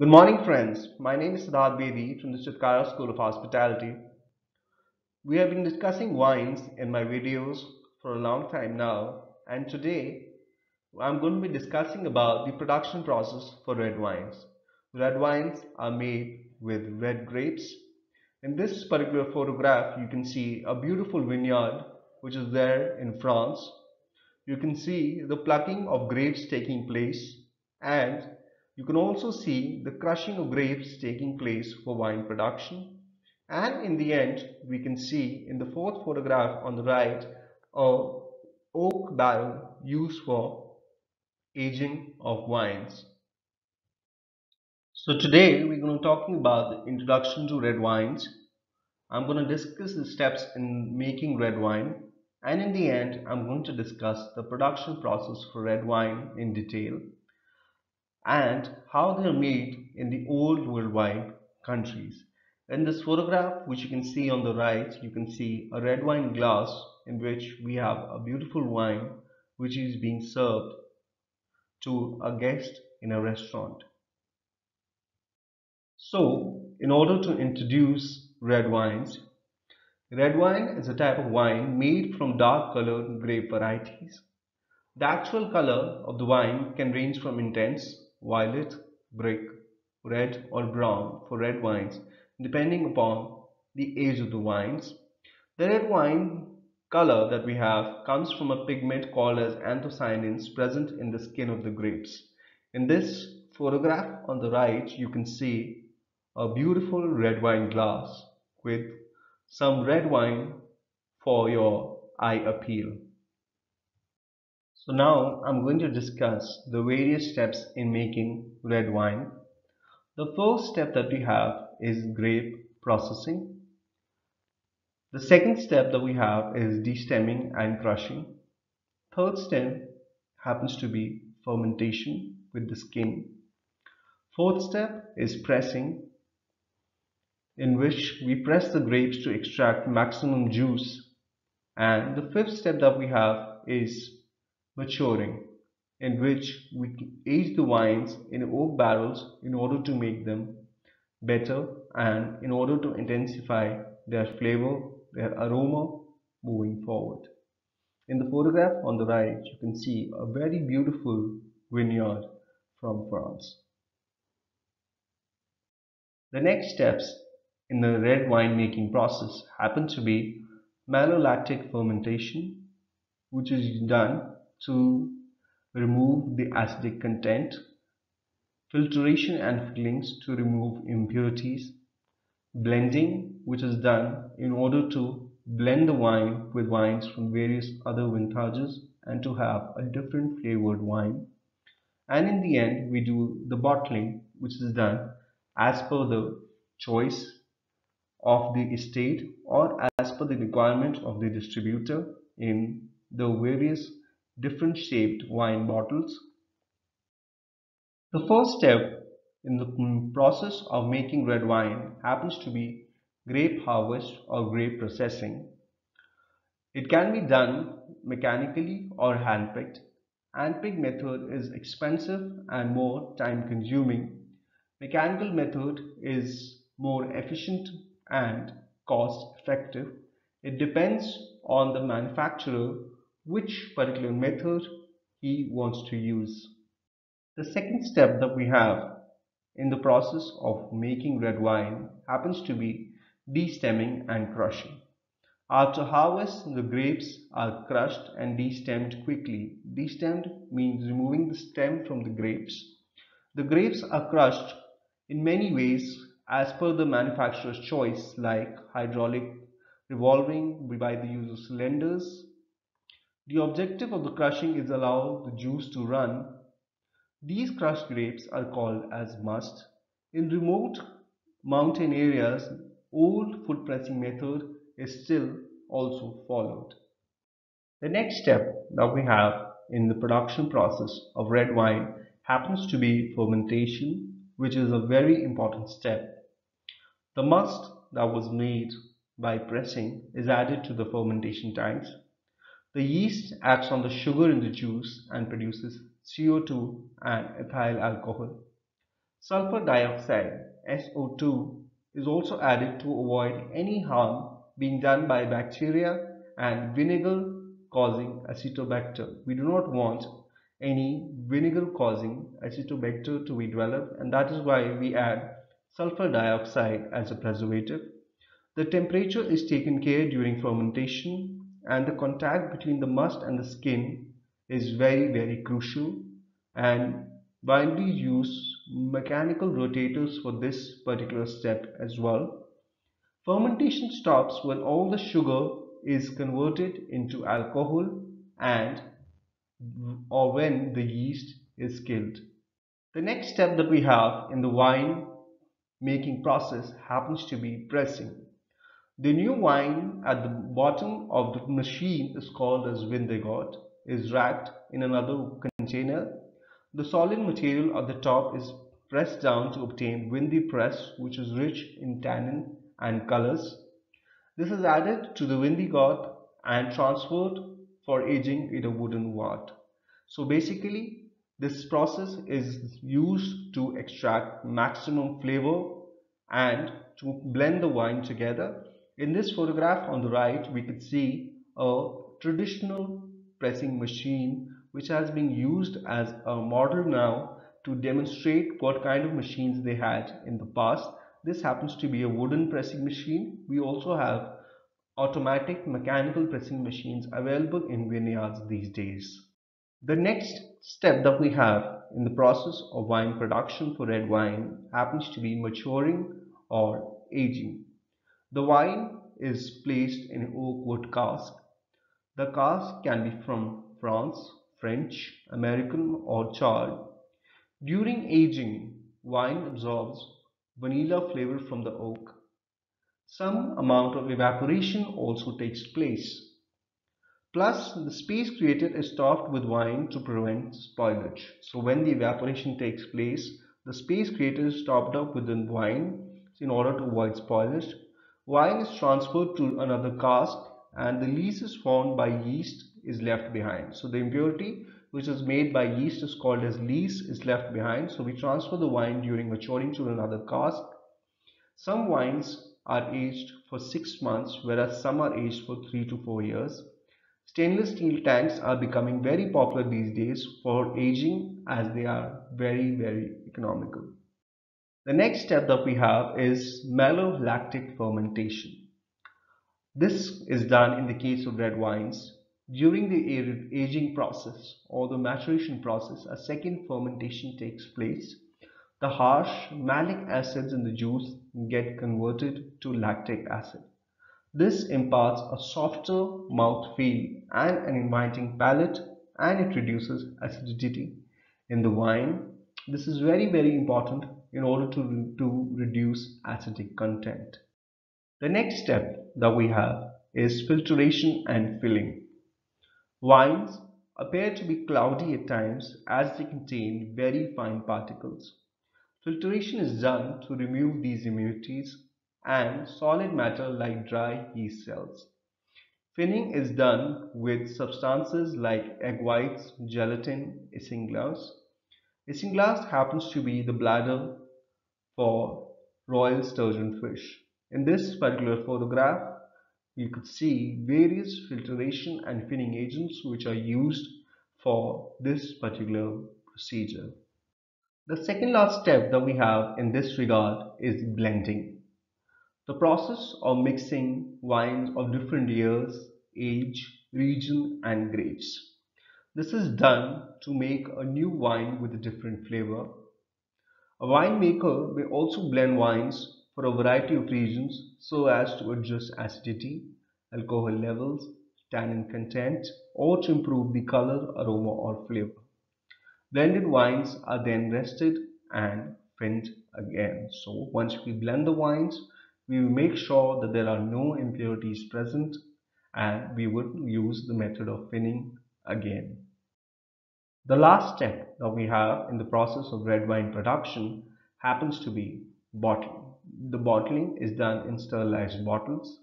Good morning, friends. My name is Siddharth Bedi from the Chitkara School of Hospitality. We have been discussing wines in my videos for a long time now, and today I'm going to be discussing about the production process for red wines. Red wines are made with red grapes. In this particular photograph, you can see a beautiful vineyard which is there in France. You can see the plucking of grapes taking place and you can also see the crushing of grapes taking place for wine production. And in the end, we can see in the fourth photograph on the right, a oak barrel used for aging of wines. So today we're going to be talking about the introduction to red wines. I'm going to discuss the steps in making red wine and in the end I'm going to discuss the production process for red wine in detail and how they are made in the old worldwide countries. In this photograph, which you can see on the right, you can see a red wine glass in which we have a beautiful wine which is being served to a guest in a restaurant. So, in order to introduce red wines, red wine is a type of wine made from dark colored grape varieties. The actual color of the wine can range from intense violet, brick, red or brown for red wines depending upon the age of the wines. The red wine color that we have comes from a pigment called as anthocyanins present in the skin of the grapes. In this photograph on the right you can see a beautiful red wine glass with some red wine for your eye appeal. So now I'm going to discuss the various steps in making red wine. The first step that we have is grape processing. The second step that we have is destemming and crushing. Third step happens to be fermentation with the skin. Fourth step is pressing in which we press the grapes to extract maximum juice. And the fifth step that we have is maturing in which we age the wines in oak barrels in order to make them better and in order to intensify their flavor, their aroma moving forward. In the photograph on the right, you can see a very beautiful vineyard from France. The next steps in the red wine making process happen to be malolactic fermentation, which is done to remove the acidic content, filtration and fillings to remove impurities, blending which is done in order to blend the wine with wines from various other vintages and to have a different flavored wine. And in the end, we do the bottling, which is done as per the choice of the estate or as per the requirement of the distributor in the various different shaped wine bottles. The first step in the process of making red wine happens to be grape harvest or grape processing. It can be done mechanically or hand-picked. Hand-picked method is expensive and more time-consuming. Mechanical method is more efficient and cost-effective. It depends on the manufacturer which particular method he wants to use. The second step that we have in the process of making red wine happens to be destemming and crushing. After harvest, the grapes are crushed and destemmed quickly. Destemmed means removing the stem from the grapes. The grapes are crushed in many ways as per the manufacturer's choice like hydraulic revolving by the use of cylinders, the objective of the crushing is allow the juice to run. These crushed grapes are called as must. In remote mountain areas, old foot pressing method is still also followed. The next step that we have in the production process of red wine happens to be fermentation, which is a very important step. The must that was made by pressing is added to the fermentation tanks the yeast acts on the sugar in the juice and produces CO2 and ethyl alcohol. Sulfur dioxide SO2 is also added to avoid any harm being done by bacteria and vinegar causing acetobacter. We do not want any vinegar causing acetobacter to be developed and that is why we add sulfur dioxide as a preservative. The temperature is taken care during fermentation and the contact between the must and the skin is very very crucial and wineries use mechanical rotators for this particular step as well. Fermentation stops when all the sugar is converted into alcohol and or when the yeast is killed. The next step that we have in the wine making process happens to be pressing. The new wine at the bottom of the machine is called as vin de goutte is racked in another container. The solid material at the top is pressed down to obtain vin de presse which is rich in tannin and colors. This is added to the vin de goutte and transferred for aging in a wooden vat. So basically this process is used to extract maximum flavor and to blend the wine together. In this photograph on the right we could see a traditional pressing machine which has been used as a model now to demonstrate what kind of machines they had in the past. This happens to be a wooden pressing machine. We also have automatic mechanical pressing machines available in vineyards these days. The next step that we have in the process of wine production for red wine happens to be maturing or aging. The wine is placed in oak wood cask. The cask can be from France, French, American or charred. During aging, wine absorbs vanilla flavor from the oak. Some amount of evaporation also takes place. Plus, the space created is stopped with wine to prevent spoilage. So when the evaporation takes place, the space created is stopped up within wine in order to avoid spoilage. Wine is transferred to another cask and the lees formed by yeast is left behind. So the impurity which is made by yeast is called as lees is left behind. So we transfer the wine during maturing to another cask. Some wines are aged for 6 months whereas some are aged for 3 to 4 years. Stainless steel tanks are becoming very popular these days for aging as they are very very economical. The next step that we have is malolactic fermentation. This is done in the case of red wines. During the aging process or the maturation process, a second fermentation takes place. The harsh malic acids in the juice get converted to lactic acid. This imparts a softer mouthfeel and an inviting palate and it reduces acidity in the wine. This is very very important in order to, to reduce acidic content. The next step that we have is filtration and filling. Wines appear to be cloudy at times as they contain very fine particles. Filtration is done to remove these impurities and solid matter like dry yeast cells. Finning is done with substances like egg whites, gelatin, isinglass. Isinglass happens to be the bladder for royal sturgeon fish. In this particular photograph, you could see various filtration and finning agents which are used for this particular procedure. The second last step that we have in this regard is blending. The process of mixing wines of different years, age, region and grapes. This is done to make a new wine with a different flavor. A winemaker may also blend wines for a variety of reasons so as to adjust acidity, alcohol levels, tannin content or to improve the color, aroma or flavor. Blended wines are then rested and finned again. So once we blend the wines, we will make sure that there are no impurities present and we would use the method of finning again. The last step that we have in the process of red wine production happens to be bottling. The bottling is done in sterilized bottles.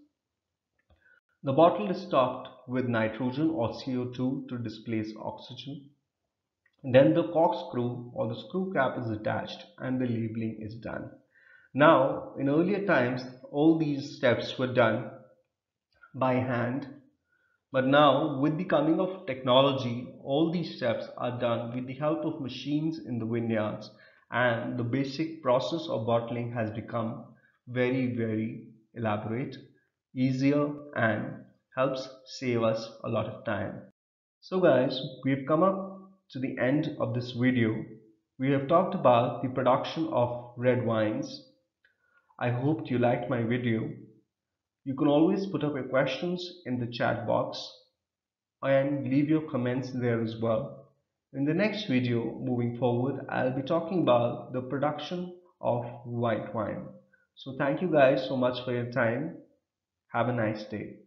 The bottle is stopped with nitrogen or CO2 to displace oxygen. Then the corkscrew or the screw cap is attached and the labeling is done. Now, in earlier times, all these steps were done by hand. But now, with the coming of technology, all these steps are done with the help of machines in the vineyards and the basic process of bottling has become very, very elaborate, easier and helps save us a lot of time. So guys, we've come up to the end of this video. We have talked about the production of red wines. I hope you liked my video. You can always put up your questions in the chat box and leave your comments there as well. In the next video moving forward, I'll be talking about the production of white wine. So thank you guys so much for your time. Have a nice day.